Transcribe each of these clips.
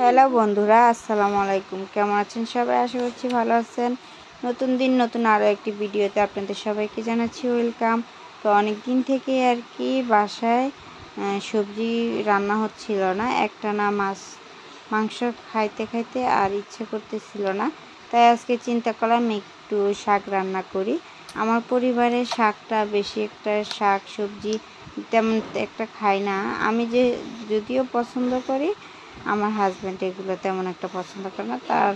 Hello বন্ধুরা, আসসালামু আলাইকুম। কেমন আছেন সবাই? আশা করছি ভালো আছেন। নতুন দিন, নতুন আরও একটি ভিডিওতে আপনাদের সবাইকে জানাচ্ছি ওয়েলকাম তো অনেক দিন থেকে আর কি বাসায় সবজি রান্না হচ্ছিল না। একটা না মাছ, মাংস খাইতে খাইতে আর ইচ্ছে করতেছিল না। তাই আজকে চিন্তা করলাম একটু শাক রান্না করি। আমার পরিবারে শাকটা বেশি একটা শাক, সবজি তেমন একটা খাই না। আমি যে, যদিও পছন্দ করি আমার হাজব্যান্ড এগুলো তেমন একটা পছন্দ করে না। তার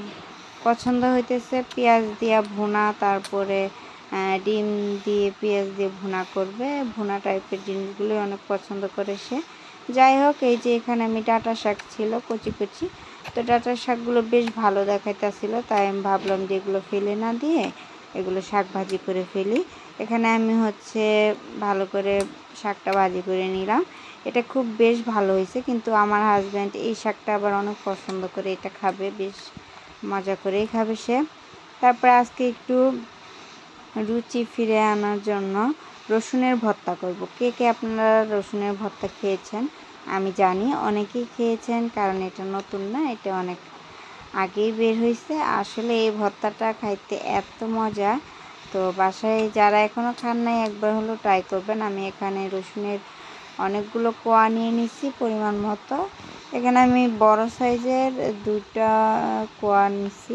পছন্দ হইতেছে পেঁয়াজ দিয়া ভুনা, তারপরে ডিম দিয়ে পেঁয়াজ দিয়ে ভুনা করবে। ভুনা টাইপের জিনিসগুলোই অনেক পছন্দ করে সে। যাই হোক, এই যে এখানে আমি ডাটা শাক ছিল, কচি কচি। তো ডাটা শাকগুলো বেশ ভালো দেখাইতেছিল, তাই আমি ভাবলাম যে এগুলো ফেলে না দিয়ে এগুলো শাক ভাজি করে ফেলি। এখানে আমি হচ্ছে ভালো করে শাকটা ভাজি করে নিলাম। এটা খুব বেশ ভালো হয়েছে, কিন্তু আমার হাজব্যান্ড এই শাকটা আবার অনেক পছন্দ করে, এটা খাবে, বেশ মজা করেই খাবে সে। তারপরে আজকে একটু রুচি ফিরে আনার জন্য রসুনের ভর্তা করব। কে কে আপনারা রসুনের ভর্তা খেয়েছেন আমি জানি, অনেকেই খেয়েছেন কারণ এটা নতুন না, এটা অনেক আগেই বের হয়েছে। আসলে এই ভর্তাটা খাইতে এত মজা, তো বাসায় যারা এখনও খান নাই একবার হলো ট্রাই করবেন। আমি এখানে রসুনের অনেকগুলো কোয়া নিয়ে নিচ্ছি পরিমাণ মতো। এখানে আমি বড় সাইজের দুটা কোয়া নিচ্ছি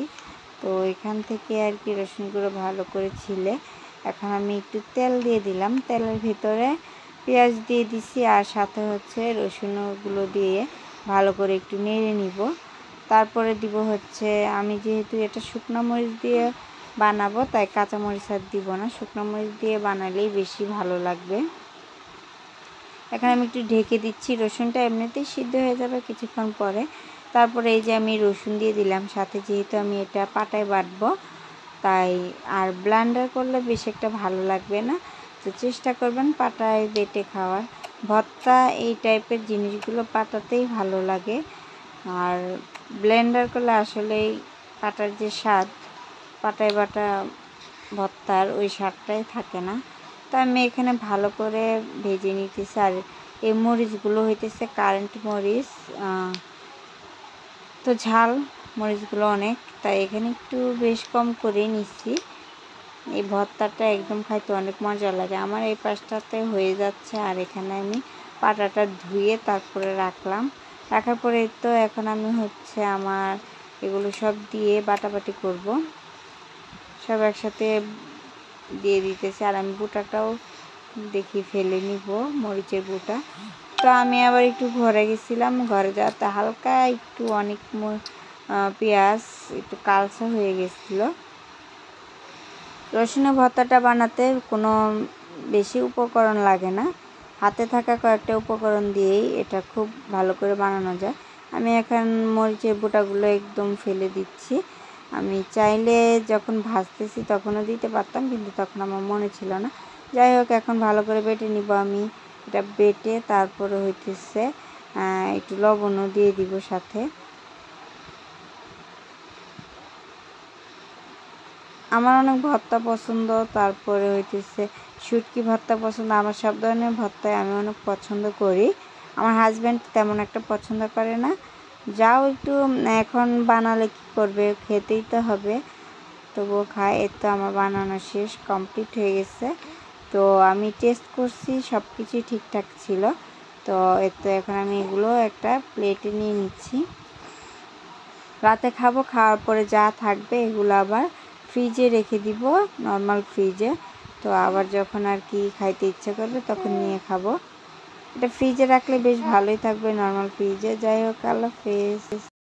তো এখান থেকে আর কি রসুনগুলো ভালো করে ছিলে। এখন আমি একটু তেল দিয়ে দিলাম। তেলের ভিতরে পেঁয়াজ দিয়ে দিছি আর সাথে হচ্ছে রসুনগুলো দিয়ে ভালো করে একটু নেড়ে নিব। তারপরে দিব হচ্ছে, আমি যেহেতু এটা শুকনো মরিচ দিয়ে বানাবো, তাই কাঁচামরিচ আর দিব না। শুকনো মরিচ দিয়ে বানালেই বেশি ভালো লাগবে। এখন আমি একটু ঢেকে দিচ্ছি রসুনটা, এমনিতেই সিদ্ধ হয়ে যাবে কিছুক্ষণ পরে। তারপরে এই যে আমি রসুন দিয়ে দিলাম, সাথে যেহেতু আমি এটা পাটায় বাটবো, তাই আর ব্লান্ডার করলে বেশ একটা ভালো লাগবে না। তো চেষ্টা করবেন পাটায় বেটে খাওয়ার। ভর্তা এই টাইপের জিনিসগুলো পাটাতেই ভালো লাগে। আর ব্লেন্ডার করলে আসলে পাটার যে স্বাদ, পাটায় বাটা ভর্তার ওই স্বাদটাই থাকে না। তো আমি এখানে ভালো করে ভেজে নিতেছি। আর এই মরিচগুলো হইতেছে কারেন্ট মরিচ তো ঝাল মরিচগুলো অনেক, তাই এখানে একটু বেশ কম করে নিচ্ছি। এই ভর্তাটা একদম খাইতে অনেক মজা লাগে। আমার এই পাশটাতে হয়ে যাচ্ছে, আর এখানে আমি পাটাটা ধুয়ে তারপরে রাখলাম। রাখার পরে তো এখন আমি হচ্ছে আমার এগুলো সব দিয়ে বাটাবাটি করব। সব একসাথে দিয়ে দিতেছি। আর আমি বুটাটাও দেখি ফেলে নিব, মরিচের বুটা। তো আমি আবার একটু ঘরে গেছিলাম, ঘরে যাওয়াতে হালকা একটু অনেক পেঁয়াজ, একটু কালসা হয়ে গেছিল। রসুনের ভর্তাটা বানাতে কোনো বেশি উপকরণ লাগে না। হাতে থাকা কয়েকটা উপকরণ দিয়েই এটা খুব ভালো করে বানানো যায়। আমি এখন মরিচের বোটাগুলো একদম ফেলে দিচ্ছি। আমি চাইলে যখন ভাজতেছি তখনও দিতে পারতাম, কিন্তু তখন আমার মনে ছিল না। যাই হোক, এখন ভালো করে বেটে নিব আমি। এটা বেটে তারপরে হইতেছে একটু লবণও দিয়ে দিব সাথে। আমার অনেক ভর্তা পছন্দ, তারপরে হইতেছে শুটকি ভর্তা পছন্দ। আমার সব ধরনের ভর্তায় আমি অনেক পছন্দ করি। আমার হাজব্যান্ড তেমন একটা পছন্দ করে না। যাও একটু, এখন বানালে কি করবে? খেতেই তো হবে। তবুও খায় এর তো আমার বানানো শেষ কমপ্লিট হয়ে গেছে। তো আমি টেস্ট করছি সব কিছুই ঠিকঠাক ছিল। তো এর তো এখন আমি এগুলো একটা প্লেটে নিয়ে নিচ্ছি। রাতে খাব, খাওয়ার পরে যা থাকবে এগুলো আবার ফ্রিজে রেখে দিব নর্মাল ফ্রিজে তো আবার যখন আর কি খাইতে ইচ্ছে করবে, তখন নিয়ে খাব। এটা ফ্রিজে রাখলে বেশ ভালোই থাকবে নর্মাল ফ্রিজে যাই হোক আল্লাহ হাফেজ।